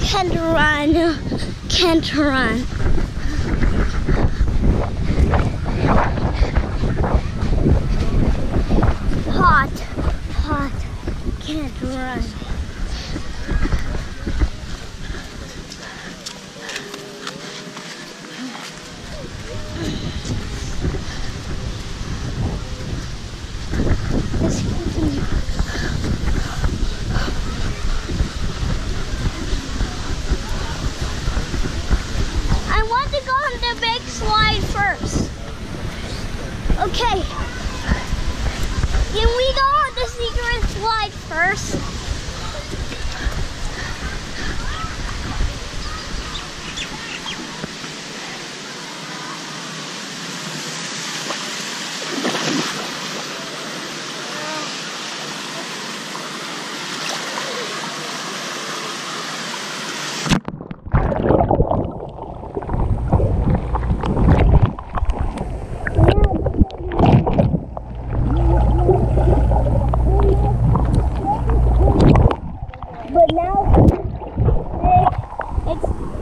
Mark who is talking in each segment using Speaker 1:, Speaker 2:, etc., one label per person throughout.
Speaker 1: Can't run, can't run. Hot, hot, can't run. The big slide first. Okay. Can we go on the secret slide first?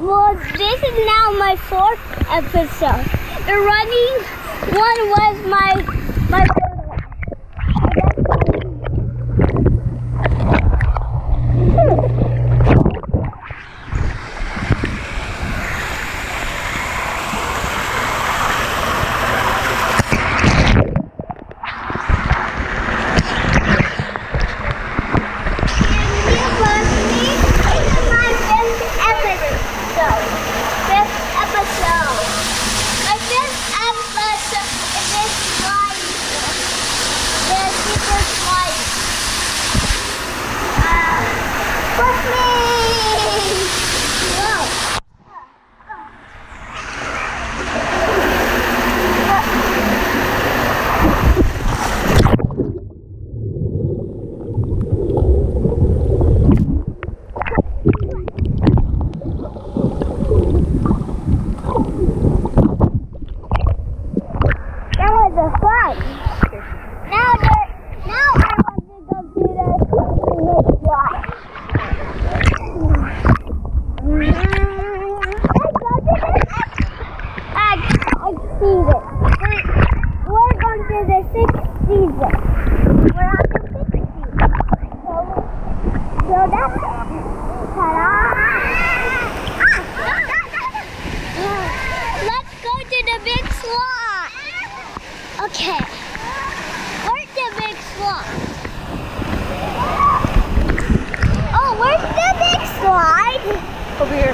Speaker 1: Well, this is now my fourth episode. The running one was my season. We're, going to the sixth season. We're on the sixth season. So, so that's it. Ta-da! Let's go to the big slot. Okay. Where's the big slot? Oh, where's the big slide?
Speaker 2: Over here.